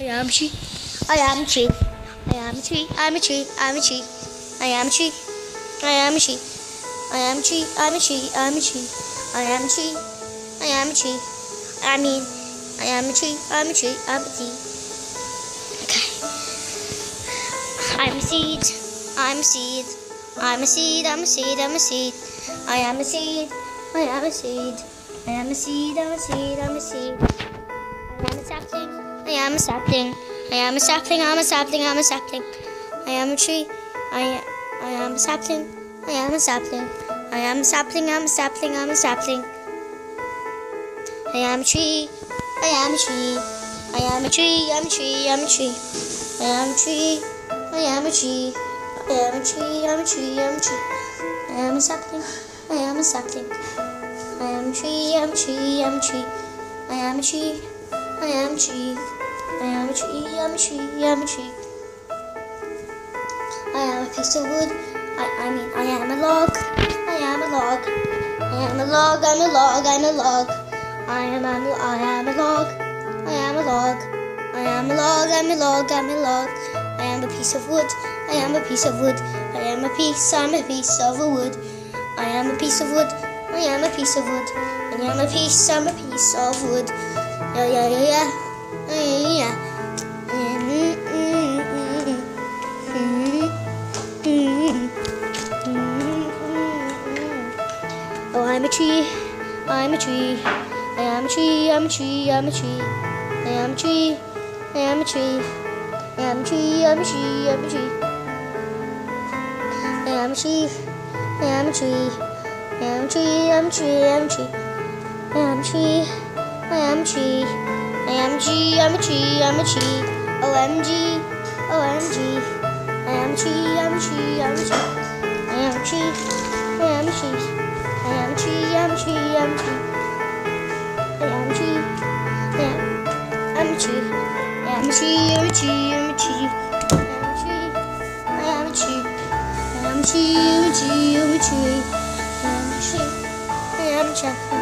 I am a tree. I am a tree. I am a tree. I'm a tree. I'm a tree. I am a tree. I am a tree. I am a tree. I'm a tree. I'm a tree. I am a tree. I am a tree. I mean, I am a tree. I'm a tree. I'm a tree. Okay. I'm a seed. I'm a seed. I'm a seed. I'm a seed. I'm a seed. I am a seed. I am a seed. I am a seed. I'm a seed. I'm a seed. I am a sapling. I am a sapling. I am a sapling. I'm a sapling. I'm a sapling. I am a tree. I I am a sapling. I am a sapling. I am a sapling. I'm a sapling. I'm a sapling. I am a tree. I am a tree. I am a tree. I'm a tree. I'm a tree. I am a tree. I am a tree. I am a tree. I'm a tree. I'm a tree. I am a sapling. I am a sapling. I am a tree. I'm a tree. I'm a tree. I am a tree. I am a tree. I am a tree. I'm a tree. I'm a tree. I am a piece of wood. I, I mean, I am a log. I am a log. I am a log. I'm a log. I'm a log. I am a, I am a log. I am a log. I am a log. I'm a log. I'm a log. I am a piece of wood. I am a piece of wood. I am a piece. I'm a piece of a wood. I am a piece of wood. I am a piece of wood. I am a piece. I'm a piece of wood. Yeah, yeah, yeah, yeah. Oh, I'm a tree. I'm a tree. I am a tree. I'm a tree. I'm a tree. I am a tree. I am a tree. I am a tree. I'm a tree. I'm a tree. I am a tree. I am a tree. I am a tree. I'm a tree. I'm a tree. I am a tree. I am a tree. I am a tree. I'm a tree. I'm a tree. OMG. OMG. I am a tree. I'm a tree. I'm a tree. I am a tree. I am a tree. I am a tree. I'm a tree. I'm a tree. I am a tree. I am. I'm a tree. I am a tree. I'm a tree. I'm a tree. I am a tree. I am a tree. I am a tree. I'm a tree. I'm a tree. I am a tree. I'm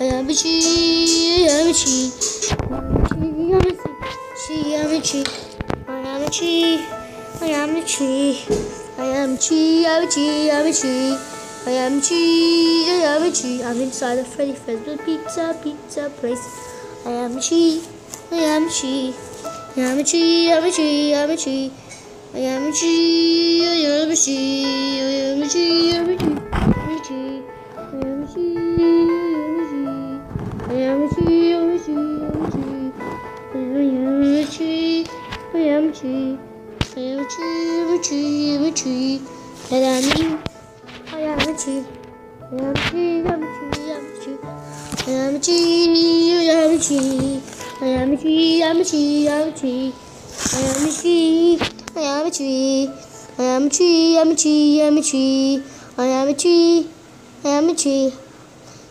I am a chi, I am a chi. I am a tea I am a tea. I am a chi. I am a tree. I am a chi, I am a tea, I'm inside a Freddy Fazbear Pizza Pizza place. I am a shea, I am a shee, I am a chi, I am a tree. I am a tree. I am a I'm Yamchi, Yamchi, I'm Yamchi. Yamchi, I'm Yamchi, Yamchi. I'm Yamchi. Yamchi, I'm Yamchi, Yamchi. I am a tree, I am a tree, I am a tree, I am a tree, I am a tree.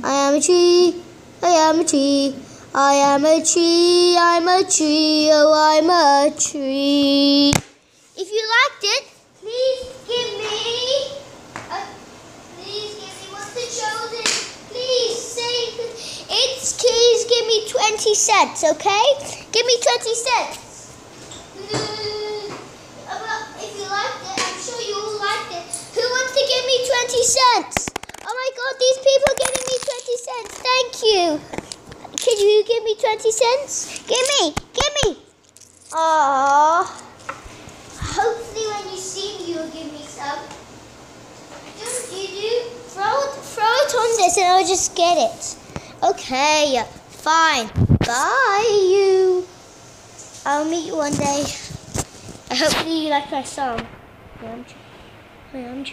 I am a tree, I am a tree. I am a tree, I'm a tree, oh, I'm a tree. If you liked it, please give me, uh, please give me what's the chosen. Please say, it's, please give me 20 cents, okay? Give me 20 cents. If you liked it, I'm sure you all liked it. Who wants to give me 20 cents? Oh my god, these people giving me 20 cents. Thank you. Can you give me 20 cents? Give me, give me. Aww. Hopefully when you see me, you'll give me some. Don't you do? Throw it, throw it on this and I'll just get it. Okay, fine. Bye, you. I'll meet you one day. I hope you like my song. I am. I am.